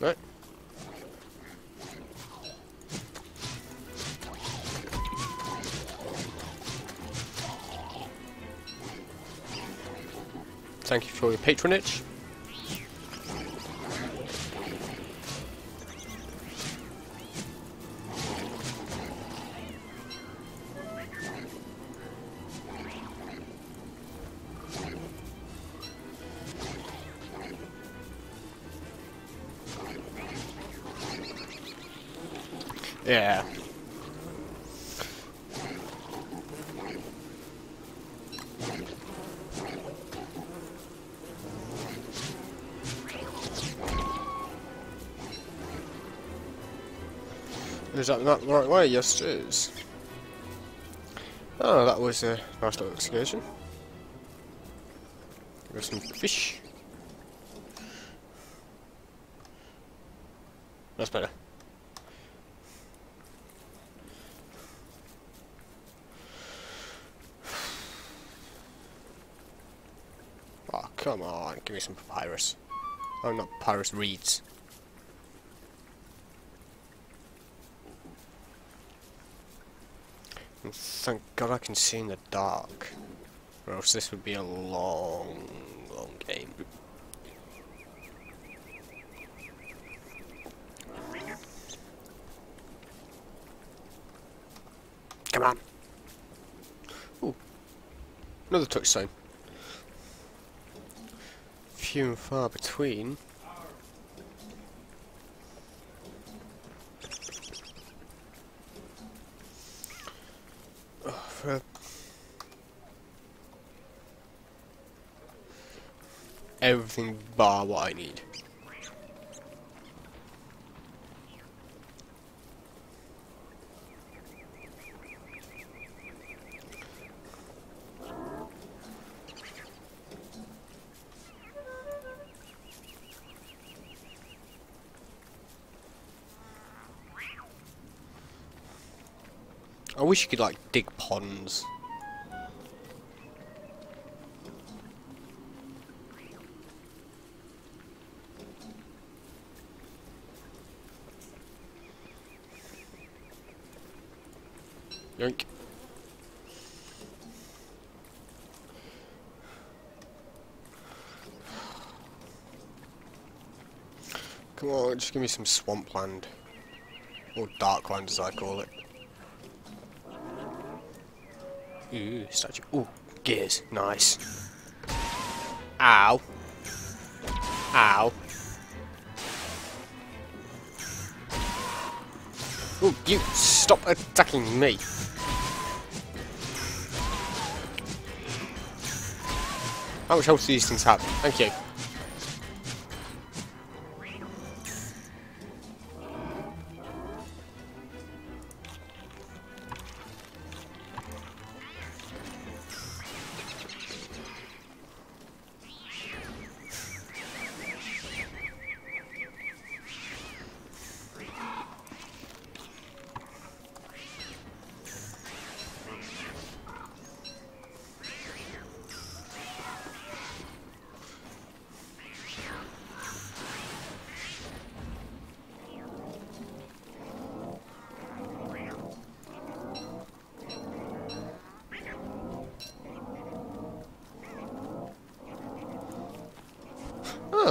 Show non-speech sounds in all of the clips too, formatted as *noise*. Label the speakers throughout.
Speaker 1: Right. Thank you for your patronage. Yeah. Is that not the right way? Yes, it is. Oh, that was a nice little excursion. Got some fish. That's better. Oh, come on, give me some papyrus. Oh, not papyrus, reeds. And thank God I can see in the dark. Or else this would be a long, long game. Come on. Ooh. Another touchstone. Few and far between. Oh, everything bar what I need. I wish you could like dig ponds. Yoink. Come on, just give me some swampland. Or darkland as I call it. Ooh, statue. Ooh, gears. Nice. Ow. Ow. Ooh, you stop attacking me. How much health do these things have? Thank you.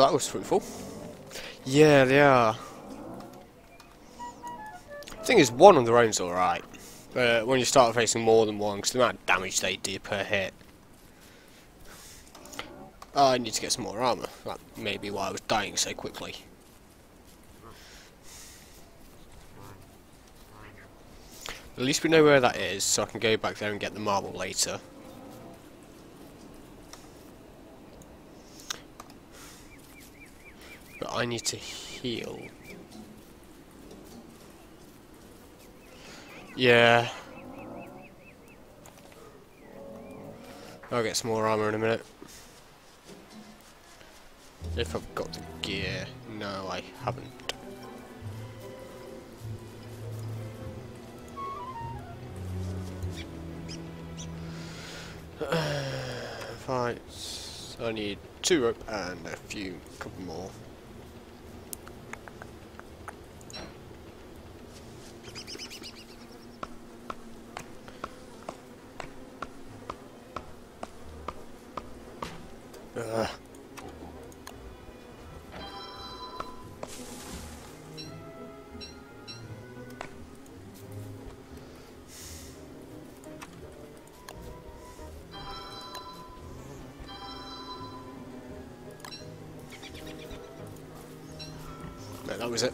Speaker 1: That was fruitful. Yeah, they are. Thing is, one on their own's alright. But when you start facing more than one, because the amount of damage they do per hit. Oh, I need to get some more armour. That may be why I was dying so quickly. At least we know where that is, so I can go back there and get the marble later. I need to heal. Yeah. I'll get some more armor in a minute. If I've got the gear. No, I haven't. *sighs* Right. I need two rope and a few, couple more. Ugh. That was it.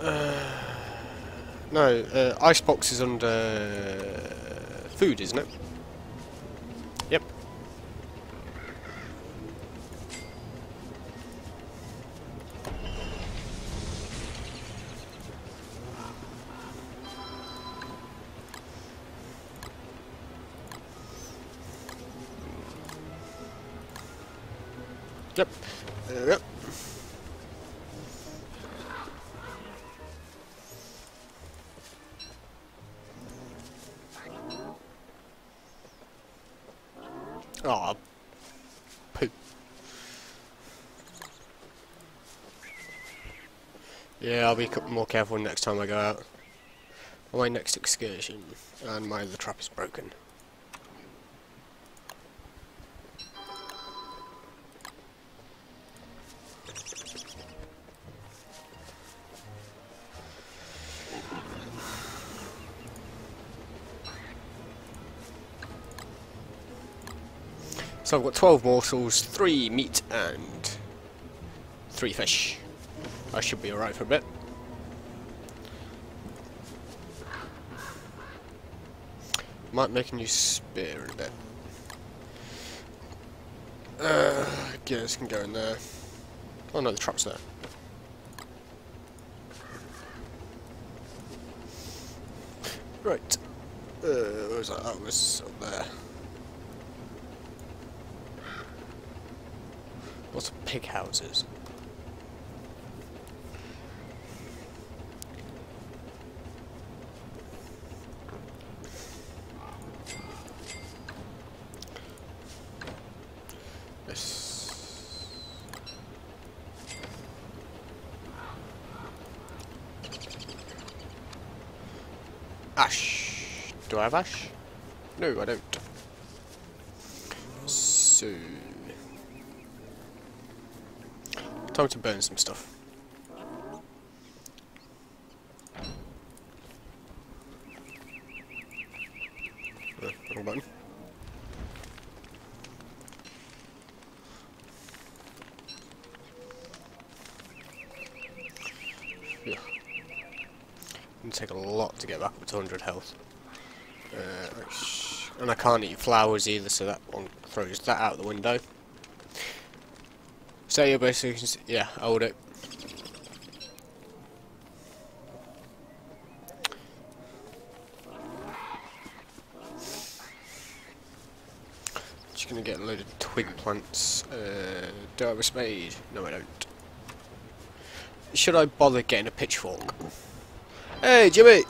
Speaker 1: Uh no, uh, icebox is under food, isn't it? Yep. Yep. Oh, poop. Yeah, I'll be more careful next time I go out. On my next excursion, and my other trap is broken. So I've got 12 morsels, 3 meat and 3 fish. I should be alright for a bit. Might make a new spear in a bit. Uh, gears can go in there. Oh no, the trap's there. Right. Uh, where was that? That was up there. Lots of pig houses. Ash. Do I have ash? No, I don't. So... Time to burn some stuff. Button. Yeah. Take a lot to get back up to 100 health. Uh, and I can't eat flowers either, so that one throws that out the window. So you basically, yeah, hold it. Just gonna get a load of twig plants. Uh, do I have a spade? No, I don't. Should I bother getting a pitchfork? Hey, Jimmy!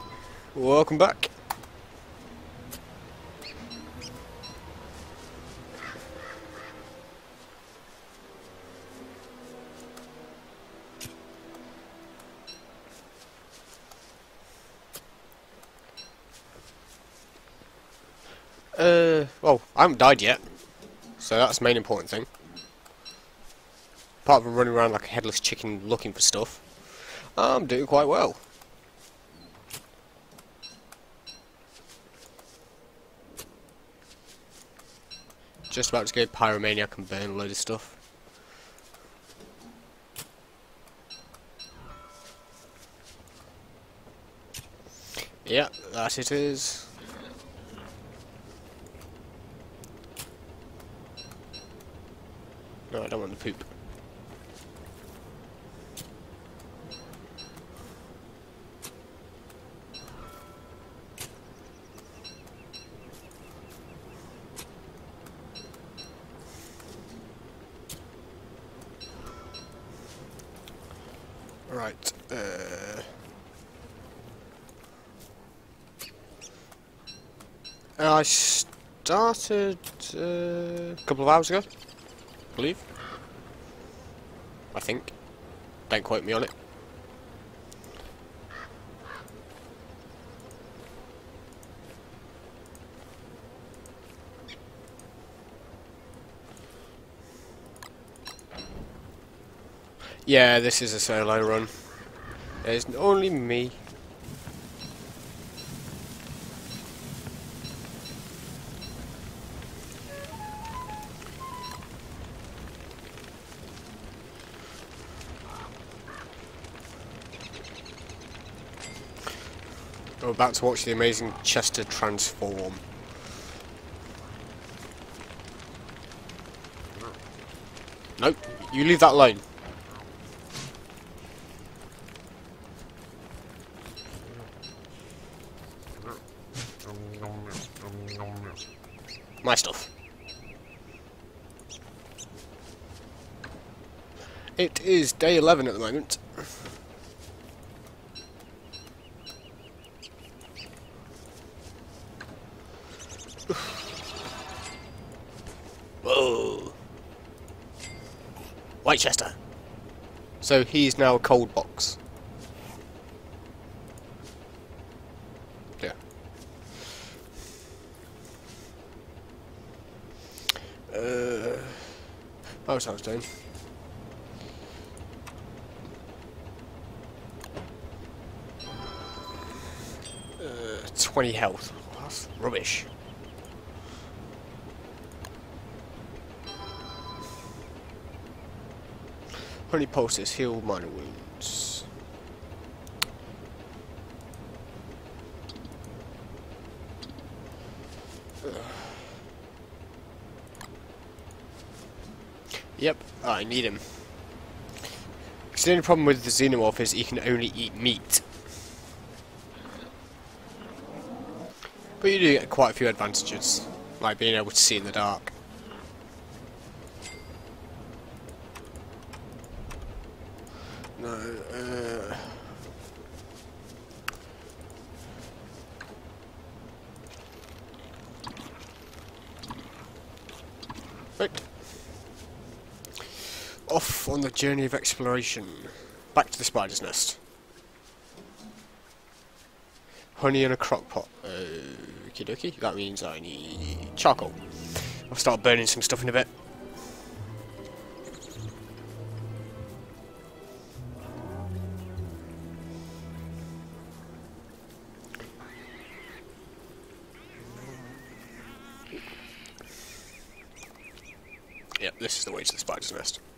Speaker 1: Welcome back. Uh, well, I haven't died yet, so that's the main important thing. Apart from running around like a headless chicken looking for stuff, I'm doing quite well. Just about to go pyromaniac and burn a load of stuff. Yeah, that it is. No, I don't want the poop. Right, uh... I started uh, a couple of hours ago believe. I think. Don't quote me on it. Yeah, this is a solo run. There's only me. About to watch the amazing Chester transform. Nope, you leave that alone. My stuff. It is day 11 at the moment. Whitechester. So he's now a cold box. Yeah. Uh, I was doing? Uh, 20 health. That's rubbish. Honey poultices heal minor wounds. *sighs* Yep, I need him. Because the only problem with the xenomorph is he can only eat meat. But you do get quite a few advantages, like being able to see in the dark. No, uh... Right. Off on the journey of exploration. Back to the spider's nest. Honey in a crock pot. Okie dokie. That means I need charcoal. I'll start burning some stuff in a bit.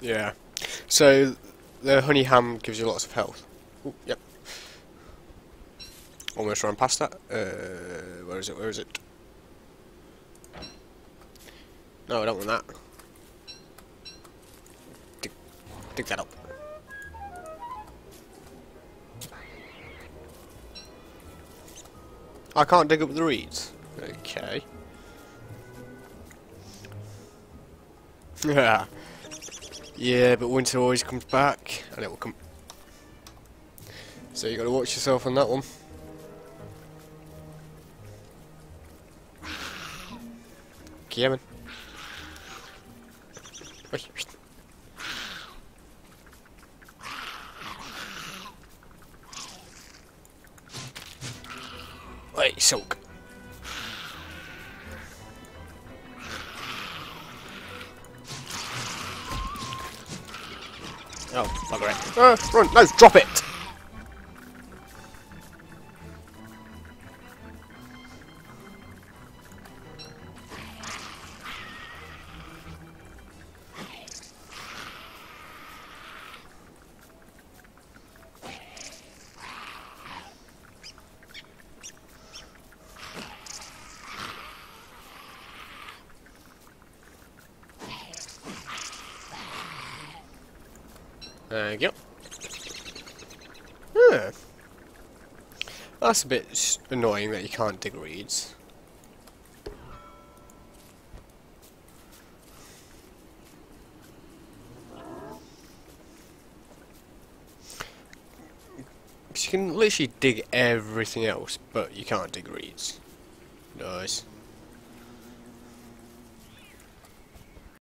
Speaker 1: Yeah. So, the honey ham gives you lots of health. Ooh, yep. Almost ran past that. Uh, where is it? Where is it? No, I don't want that. Dig, dig that up. I can't dig up the reeds. Okay. *laughs* Yeah. Yeah, but winter always comes back, and it will come. So you got to watch yourself on that one. Kiemen. Wait, silk. Uh, run, no, drop it! There you Yeah. That's a bit annoying that you can't dig reeds. you can literally dig everything else, but you can't dig reeds. Nice.